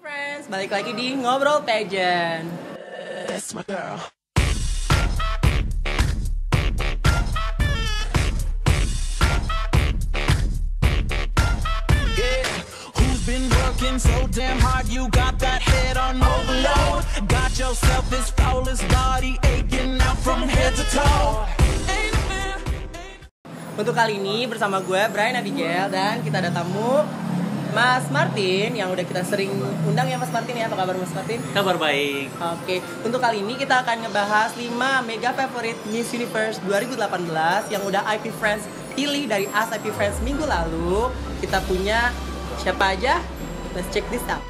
friends, balik lagi di Ngobrol Pageant. That's my girl. Yeah, who's been working so damn hard? You got that head on overload. Got yourself this flawless body aching out from head to toe. Ain't fair. Untuk kali ini bersama gue Brian Abigail dan kita ada tamu Mas Martin yang udah kita sering undang ya Mas Martin ya. Apa kabar Mas Martin? Kabar baik. Oke, untuk kali ini kita akan ngebahas 5 mega favorite Miss Universe 2018 yang udah IP Friends pilih dari As IP Friends minggu lalu. Kita punya siapa aja? Let's check this out.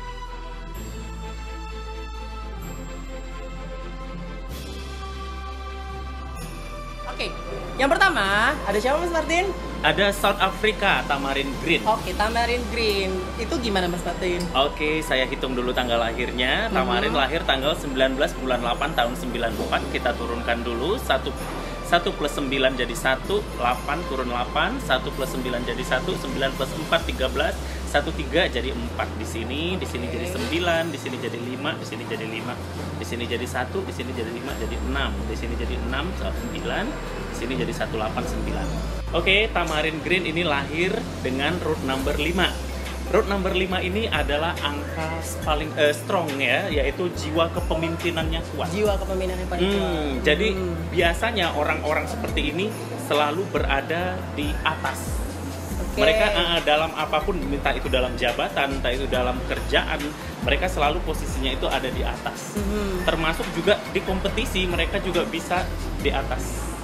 Oke, yang pertama ada siapa Mas Martin? Ada South Africa Tamarin Green. Oke, Tamarin Green. Itu gimana Mas Martin? Oke, saya hitung dulu tanggal lahirnya. Tamarin Mhm. lahir tanggal 19 bulan 8 tahun 94. Kita turunkan dulu 1 1 plus 9 jadi 1, 8 turun 8, 1 plus 9 jadi 1, 9 plus 4 13, 1 3 jadi 4 di sini, di sini jadi 9, di sini jadi 5, di sini jadi 5, di sini jadi 1, di sini jadi 5, jadi 6, di sini jadi 6, 9, di sini jadi 189. Oke, Tamarin Green ini lahir dengan root number 5. Root number 5 ini adalah angka paling eh, strong ya, yaitu jiwa kepemimpinannya kuat. Jiwa kepemimpinan yang paling kuat. Hmm, jadi Hmm. biasanya orang-orang seperti ini selalu berada di atas. Oke. Mereka eh, dalam apa pun, entah itu dalam jabatan, entah itu dalam kerjaan, mereka selalu posisinya itu ada di atas. Mhm. Termasuk juga di kompetisi, mereka juga bisa di atas.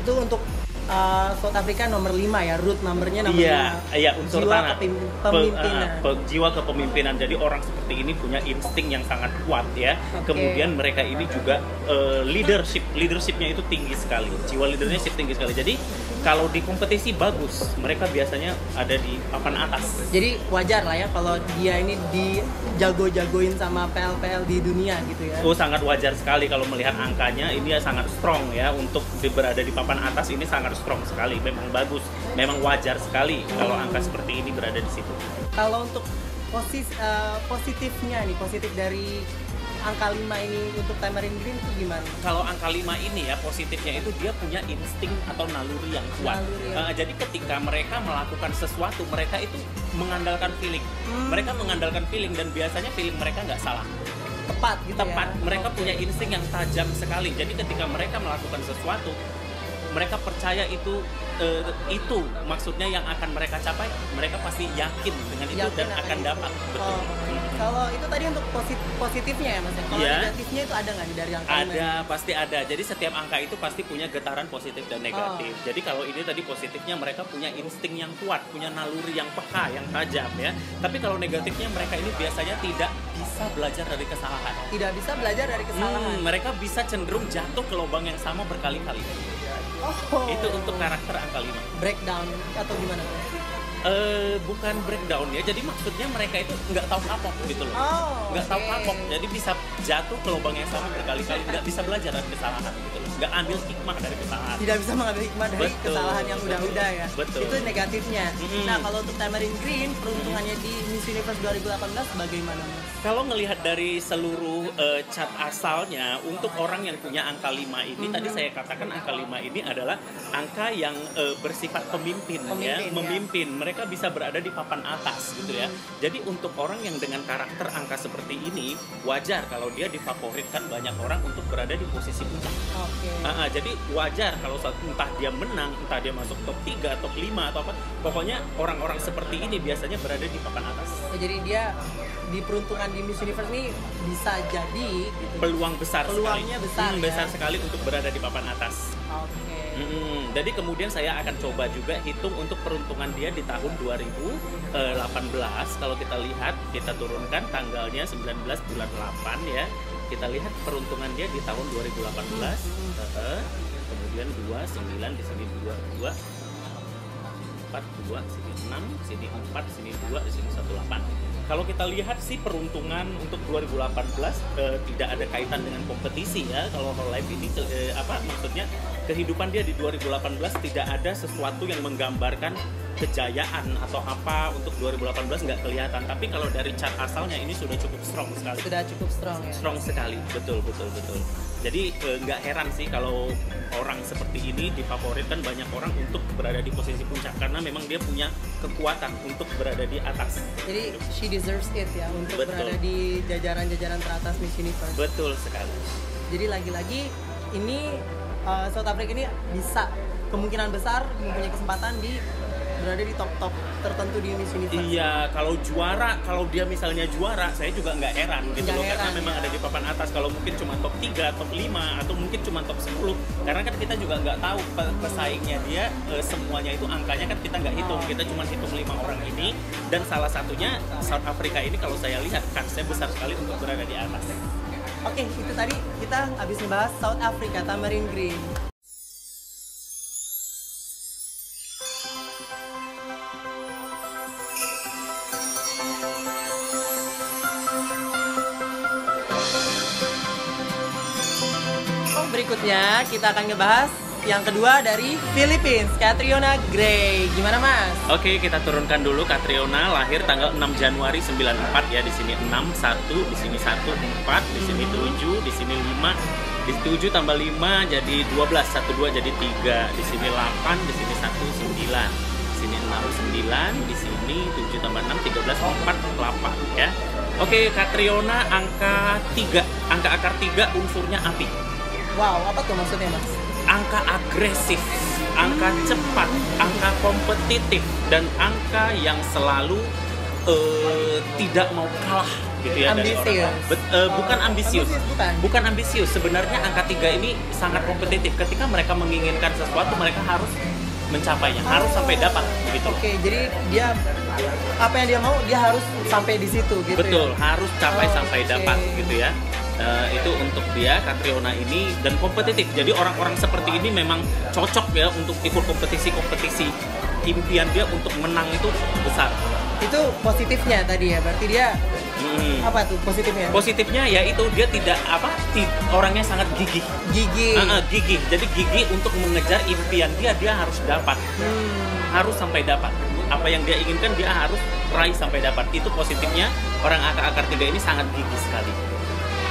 Itu untuk uh, South Africa nomor 5 ya, root numbernya nomor Iya, 5. iya unsur Jiwa tanah. kepim- Pe- pe- jiwa kepemimpinan. Jadi orang seperti ini punya insting yang sangat kuat ya. Oke. Kemudian mereka ini juga eh, leadership, leadershipnya itu tinggi sekali. Jiwa leadership tinggi sekali. Jadi kalau di kompetisi bagus, mereka biasanya ada di papan atas. Jadi wajar lah ya kalau dia ini dijago-jagoin sama PL-PL di dunia gitu ya. Oh sangat wajar sekali kalau melihat angkanya ini ya sangat strong ya untuk di- berada di papan atas ini sangat strong sekali. Memang bagus, memang wajar sekali kalau angka seperti ini berada di situ. Kalau untuk posis uh, positifnya nih, positif dari angka 5 ini untuk Tamarin Green itu gimana? kalau angka 5 ini ya positifnya itu dia punya insting atau naluri yang kuat. Naluri yang- Eh, jadi ketika mereka melakukan sesuatu, mereka itu mengandalkan feeling. Hmm. Mereka mengandalkan feeling dan biasanya feeling mereka nggak salah. Tepat gitu Tepat. ya. Mereka Oke. punya insting yang tajam sekali. Jadi ketika mereka melakukan sesuatu, mereka percaya itu eh, itu maksudnya yang akan mereka capai. Mereka pasti yakin dengan itu Yakin dan akan itu. dapat. Betul. Oh, Hmm. Kalau itu tadi untuk posit- positifnya ya Mas ya. Kalau Iya. negatifnya itu ada nggak dari angka lima ini? Ada, pasti ada. Jadi setiap angka itu pasti punya getaran positif dan negatif. Oh. Jadi kalau ini tadi positifnya mereka punya insting yang kuat, punya naluri yang peka, yang tajam ya. Tapi kalau negatifnya mereka ini biasanya tidak bisa belajar dari kesalahan. Tidak bisa belajar dari kesalahan. Hmm, mereka bisa cenderung jatuh ke lubang yang sama berkali-kali. Oh. Itu untuk karakter angka 5. breakdown atau gimana? Eh, bukan breakdown ya. Jadi maksudnya mereka itu nggak tahu kapok gitu loh. Oh, nggak tahu oke. kapok jadi bisa jatuh ke lubang yang sama berkali-kali nggak bisa belajar dari kesalahan gitu loh nggak ambil hikmah dari kesalahan Tidak bisa mengambil hikmah dari Betul, kesalahan yang udah-udah ya. betul. Itu negatifnya. Mm-mm. Nah, kalau untuk Tamarin Green, peruntungannya di Miss Universe 2018 bagaimana, Mas? kalau ngelihat dari seluruh eh, cat asalnya untuk orang yang punya angka 5 ini Mhm. tadi saya katakan angka 5 ini adalah angka yang eh, bersifat pemimpin, Pemimpin, ya ya. memimpin mereka bisa berada di papan atas gitu ya Mhm. jadi untuk orang yang dengan karakter angka seperti ini wajar kalau dia difavoritkan banyak orang untuk berada di posisi puncak Oke. Ah, ah, jadi wajar kalau entah dia menang, entah dia masuk top 3, top 5 atau apa. Pokoknya orang-orang seperti ini biasanya berada di papan atas. Oh, jadi dia di peruntungan di Miss Universe ini bisa jadi gitu. Peluang besar Peluangnya sekali. besar, Hmm, ya. besar sekali untuk berada di papan atas. Oke. Mm-mm. Jadi kemudian saya akan coba juga hitung untuk peruntungan dia di tahun 2018. Kalau kita lihat, kita turunkan tanggalnya 19 bulan 8 ya. Kita lihat peruntungan dia di tahun 2018. Hmm. Heeh. Kemudian 2, 9, di sini 2, 2. 4, 2, sini 6, sini 4, sini 2, di sini 1, 8. Kalau kita lihat sih peruntungan untuk 2018 eh, tidak ada kaitan dengan kompetisi ya. Kalau Life ini eh, apa maksudnya kehidupan dia di 2018 tidak ada sesuatu yang menggambarkan kejayaan atau apa untuk 2018 nggak kelihatan. Tapi kalau dari chart asalnya ini sudah cukup strong sekali. Sudah cukup strong ya. strong sekali. Betul betul betul. Jadi eh, nggak heran sih kalau orang seperti ini difavoritkan banyak orang untuk berada di posisi puncak. Karena memang dia punya kekuatan untuk berada di atas. Jadi she deserves it ya untuk Betul. berada di jajaran-jajaran teratas Miss Universe. betul sekali. Jadi lagi-lagi ini uh, South Africa ini bisa kemungkinan besar mempunyai kesempatan di berada di top-top tertentu di Miss Universe. Iya, kalau juara, kalau dia misalnya juara, saya juga nggak heran gitu Nggak loh, karena heran, memang ya. ada di papan atas. Kalau mungkin cuma top 3, top 5, atau mungkin cuma top 10, karena kan kita juga nggak tahu pe- pesaingnya dia eh, semuanya itu angkanya kan kita nggak hitung, kita cuma hitung lima orang ini, dan salah satunya South Africa ini kalau saya lihat kansnya besar sekali untuk berada di atas. Oke, itu tadi kita habis membahas South Africa, Tamarin Green. Berikutnya kita akan ngebahas yang kedua dari Philippines, Catriona Gray. Gimana Mas? Oke, kita turunkan dulu Katriona lahir tanggal 6 Januari 94 ya. Di sini 6 1, di sini 1 4, di sini 7, di sini 5. Di 7 tambah 5 jadi 12, 1 2 jadi 3. Di sini 8, di sini 1 9. Di sini 6 9, di sini 7 tambah 6 13 4 8 ya. Oke, Katriona angka 3. Angka akar 3 unsurnya api. Wow, apa tuh maksudnya Mas? angka agresif, angka cepat, angka kompetitif, dan angka yang selalu eh, tidak mau kalah gitu ya dari Ambisius. orang. Bet- eh, bukan Oh, ambisius, ambisius bukan. bukan ambisius. Sebenarnya angka tiga ini sangat kompetitif. Ketika mereka menginginkan sesuatu, mereka harus mencapainya, harus sampai dapat begitu. Oke, jadi dia apa yang dia mau dia harus sampai di situ gitu Betul, ya. harus capai Oh, sampai oke. dapat gitu ya. Eh, itu untuk dia Katriona ini dan kompetitif. Jadi orang-orang seperti ini memang cocok ya untuk ikut kompetisi-kompetisi. Impian dia untuk menang itu besar. Itu positifnya tadi ya. Berarti dia Hmm. apa tuh positifnya? Positifnya ya itu dia tidak apa ti- orangnya sangat gigih. Gigi. Ah, ah, gigih. Jadi gigih untuk mengejar impian dia dia harus dapat. Hmm. Harus sampai dapat. Apa yang dia inginkan dia harus raih sampai dapat. Itu positifnya orang akar-akar tiga ini sangat gigih sekali.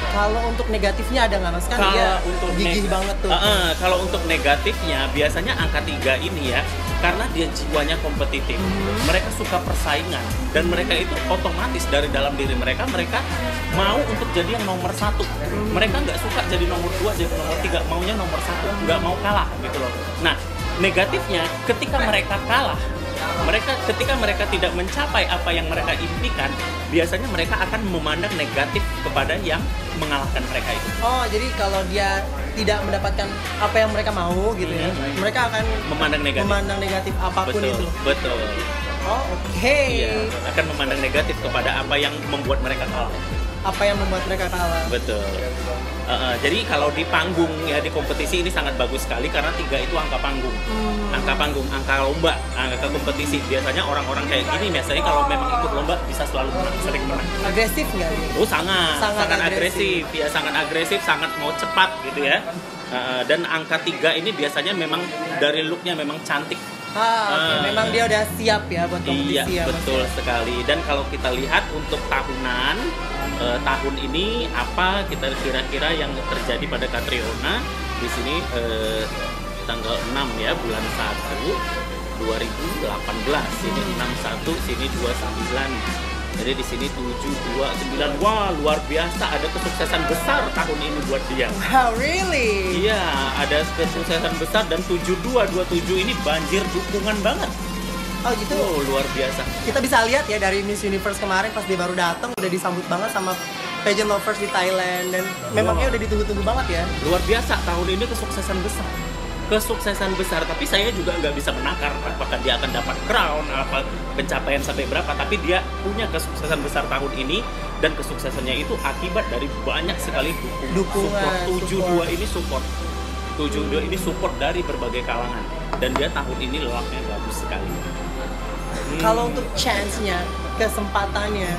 Kalau untuk negatifnya ada nggak mas? Kan kalau dia untuk gigih banget tuh. Ah, ah, kalau untuk negatifnya biasanya angka tiga ini ya karena dia jiwanya kompetitif Hmm. mereka suka persaingan dan mereka itu otomatis dari dalam diri mereka mereka mau untuk jadi yang nomor satu Hmm. mereka nggak suka jadi nomor dua jadi nomor tiga maunya nomor satu nggak mau kalah gitu loh nah negatifnya ketika mereka kalah mereka ketika mereka tidak mencapai apa yang mereka impikan biasanya mereka akan memandang negatif kepada yang mengalahkan mereka itu Oh, jadi kalau dia tidak mendapatkan apa yang mereka mau gitu ya, Hmm. mereka akan memandang negatif memandang negatif apa pun betul itu. betul Oh, oke. iya akan memandang negatif kepada apa yang membuat mereka kalah Apa yang membuat mereka kalah? betul Uh, uh, jadi kalau di panggung ya di kompetisi ini sangat bagus sekali karena tiga itu angka panggung Hmm. angka panggung angka lomba angka kompetisi biasanya orang-orang kayak gini biasanya kalau memang ikut lomba bisa selalu menang sering menang Agresif nggak? Oh sangat, Sangat sangat, agresif. agresif. ya sangat agresif, sangat mau cepat gitu ya. Uh, dan angka tiga ini biasanya memang dari looknya memang cantik. Ah, oke. Ah. Memang dia udah siap ya buat Iya kompetisi ya, Mas, betul ya? sekali. Dan kalau kita lihat untuk tahunan eh, tahun ini apa kita kira-kira yang terjadi pada Katriona di sini eh, tanggal 6 ya bulan 1 2018 sini 61 sini 29 jadi di sini 729 wah luar biasa ada kesuksesan besar tahun ini buat dia Wow, really? Iya, ada kesuksesan besar dan 7227 ini banjir dukungan banget. Oh gitu. Oh, luar biasa. Kita bisa lihat ya dari Miss Universe kemarin pas dia baru datang udah disambut banget sama pageant lovers di Thailand dan memangnya Wow. udah ditunggu-tunggu banget ya. Luar biasa tahun ini kesuksesan besar. Kesuksesan besar, tapi saya juga nggak bisa menakar apakah dia akan dapat crown, apa pencapaian sampai berapa. Tapi dia punya kesuksesan besar tahun ini dan kesuksesannya itu akibat dari banyak sekali dukung, Dukungan, support. 72 support. ini support. 72 ini support dari berbagai kalangan dan dia tahun ini lelapnya bagus sekali. Hmm. Kalau untuk chance-nya kesempatannya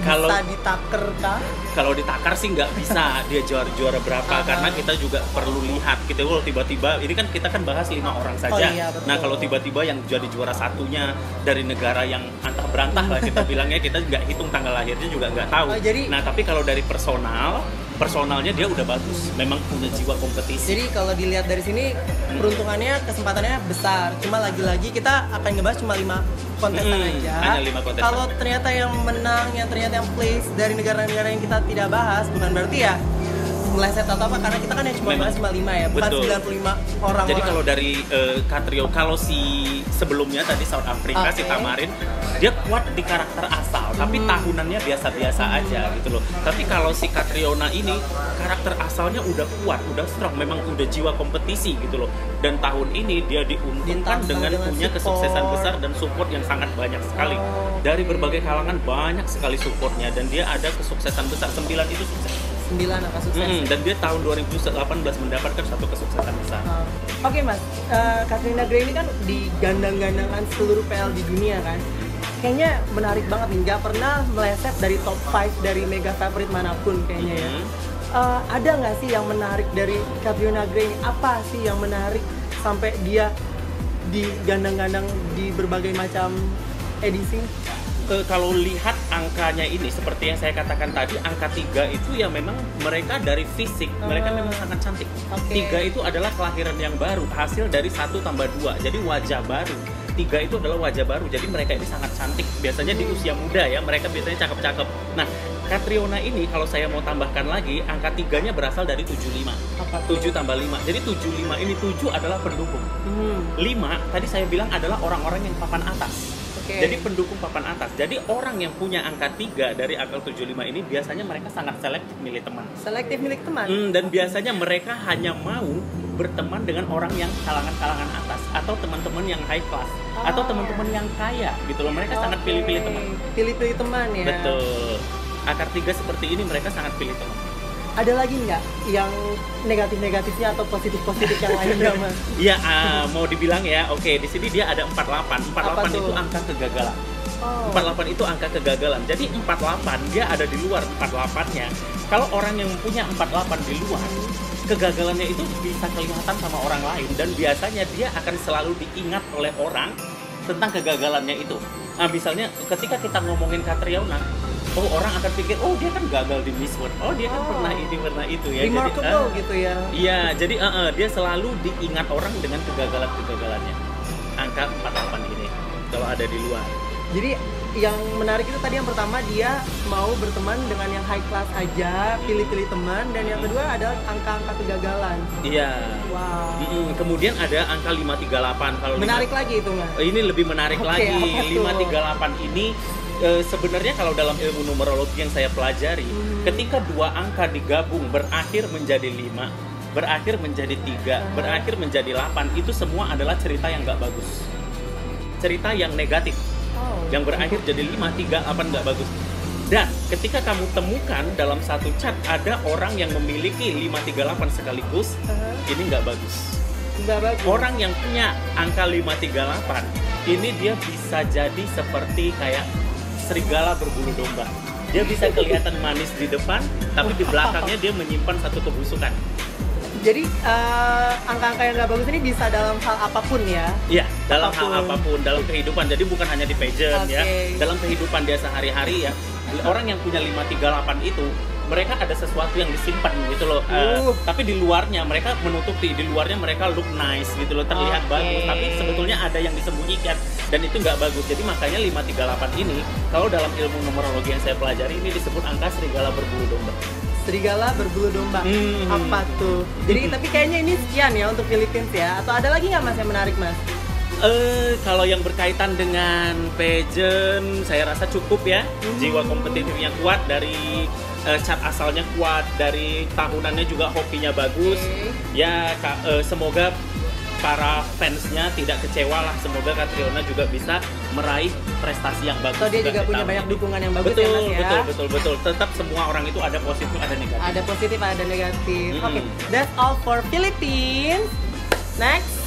Kalau- bisa ditaker kah? kalau ditakar sih nggak bisa dia juara juara berapa Aha. karena kita juga perlu lihat gitu kalau tiba-tiba ini kan kita kan bahas lima orang saja Oh iya, betul. nah kalau tiba-tiba yang jadi juara satunya dari negara yang antah berantah lah kita bilangnya kita nggak hitung tanggal lahirnya juga nggak tahu Oh, jadi- nah tapi kalau dari personal personalnya dia udah bagus memang punya jiwa kompetisi Jadi kalau dilihat dari sini peruntungannya kesempatannya besar. Cuma lagi-lagi kita akan ngebahas cuma lima kontestan Hmm, aja. hanya lima kontestan. Kalau ternyata yang menang, yang ternyata yang place dari negara-negara yang kita tidak bahas, bukan berarti ya meleset atau apa karena kita kan yang cuma bahas cuma lima ya, bukan Betul. 95 orang. Jadi kalau dari eh, Katrio, kalau si sebelumnya tadi South Africa si Oke. Tamarin, dia kuat di karakter asal, tapi Hmm. tahunannya biasa-biasa aja gitu loh. Tapi kalau si Katriona ini karakter asalnya udah kuat, udah strong, memang udah jiwa kompetisi gitu loh. Dan tahun ini dia diuntungkan dengan, dengan punya support. kesuksesan besar dan support yang sangat banyak sekali. Oh. Dari berbagai kalangan banyak sekali supportnya dan dia ada kesuksesan besar. 9 itu sukses. 9 angka sukses. Mm-mm, dan dia tahun 2018 mendapatkan satu kesuksesan besar. Uh, Oke mas, uh, Katrina Gray ini kan digandang-gandangkan seluruh PL di dunia kan Kayaknya menarik banget nih, nggak pernah meleset dari top 5 dari mega favorite mana pun kayaknya ya Mhm. Uh, Ada nggak sih yang menarik dari Katrina Gray ini? Apa sih yang menarik sampai dia digandang-gandang di berbagai macam edisi? Eh, kalau lihat angkanya ini seperti yang saya katakan tadi angka tiga itu ya memang mereka dari fisik mereka Ah. memang sangat cantik. Oke. tiga itu adalah kelahiran yang baru hasil dari satu tambah dua jadi wajah baru. Tiga itu adalah wajah baru jadi mereka ini sangat cantik. Biasanya di usia muda ya mereka biasanya cakep-cakep. Nah Katriona ini kalau saya mau tambahkan lagi angka tiganya berasal dari 75 Apa tuh? 7 tambah 5 jadi 75 ini 7 adalah pendukung. Hmm, 5 tadi saya bilang adalah orang-orang yang papan atas Oke. jadi pendukung papan atas. Jadi orang yang punya angka 3 dari angka 75 ini biasanya mereka sangat selektif milih teman. selektif milik teman. Hmm, dan biasanya mereka hanya mau berteman dengan orang yang kalangan-kalangan atas atau teman-teman yang high class atau Ah. teman-teman yang kaya gitu loh. Mereka sangat Oke. pilih-pilih teman. Pilih-pilih teman ya. Betul. Akar 3 seperti ini mereka sangat pilih teman. Ada lagi nggak yang negatif-negatifnya atau positif-positif yang lainnya mas? Iya, ah, mau dibilang ya, oke di sini dia ada 48. 48 Apa itu tuh? angka kegagalan. Oh. 48 itu angka kegagalan. Jadi 48 dia ada di luar 48-nya. Kalau orang yang punya 48 di luar, kegagalannya itu bisa kelihatan sama orang lain dan biasanya dia akan selalu diingat oleh orang tentang kegagalannya itu. Nah, misalnya ketika kita ngomongin Katriona, oh orang akan pikir, oh dia kan gagal di Miss World. Oh, dia kan Oh. pernah ini, pernah itu ya. Remarkable ah, gitu ya. Iya, jadi eh, eh, dia selalu diingat orang dengan kegagalan-kegagalannya. Angka 48 ini kalau ada di luar. Jadi yang menarik itu tadi yang pertama dia mau berteman dengan yang high class aja, pilih-pilih teman dan yang kedua adalah angka-angka kegagalan. Iya. Wow. Mm-mm. Kemudian ada angka 538 kalau Menarik lima- lagi itu mas. Eh, ini lebih menarik Oke, lagi. apa tuh? 538 ini eh, sebenarnya kalau dalam ilmu numerologi yang saya pelajari, Hmm. ketika dua angka digabung berakhir menjadi 5, berakhir menjadi tiga, Aha. berakhir menjadi 8, itu semua adalah cerita yang nggak bagus. Cerita yang negatif. Oh. yang berakhir jadi 5, 3, 8 nggak bagus. Dan ketika kamu temukan dalam satu chat ada orang yang memiliki 538 sekaligus, Aha. ini nggak bagus. Nggak bagus. Orang yang punya angka 538, ini dia bisa jadi seperti kayak serigala berbulu domba. Dia bisa kelihatan manis di depan, tapi di belakangnya dia menyimpan satu kebusukan. Jadi eh, angka-angka yang nggak bagus ini bisa dalam hal apa pun ya. Iya, dalam Apa pun. hal apa pun, dalam kehidupan. Jadi bukan hanya di pageant ya, Oke. dalam kehidupan dia sehari-hari ya. Orang yang punya 538 itu mereka ada sesuatu yang disimpan gitu loh. Eh, Uh. tapi di luarnya mereka menutupi, di luarnya mereka look nice gitu loh, terlihat Oke. bagus. Tapi sebetulnya ada yang disembunyikan dan itu nggak bagus. Jadi makanya 538 ini kalau dalam ilmu numerologi yang saya pelajari ini disebut angka serigala berbulu domba. Serigala berbulu domba. Hmm. Apa tuh? Jadi tapi kayaknya ini sekian ya untuk Philippines ya. Atau ada lagi nggak mas yang menarik mas? Eh, kalau yang berkaitan dengan pageant, saya rasa cukup ya. Hmm. Jiwa kompetitifnya kuat dari eh, cat asalnya kuat, dari tahunannya juga hokinya bagus. Oke. Ya, ka- eh, semoga para fansnya tidak kecewa lah. Semoga Katriona juga bisa meraih prestasi yang bagus. Atau dia juga punya banyak ini. dukungan yang bagus betul, ya mas ya. betul, betul, betul. Tetap semua orang itu ada positif, ada negatif. Ada positif, ada negatif. Mm-mm. Oke, that's all for Philippines. Next,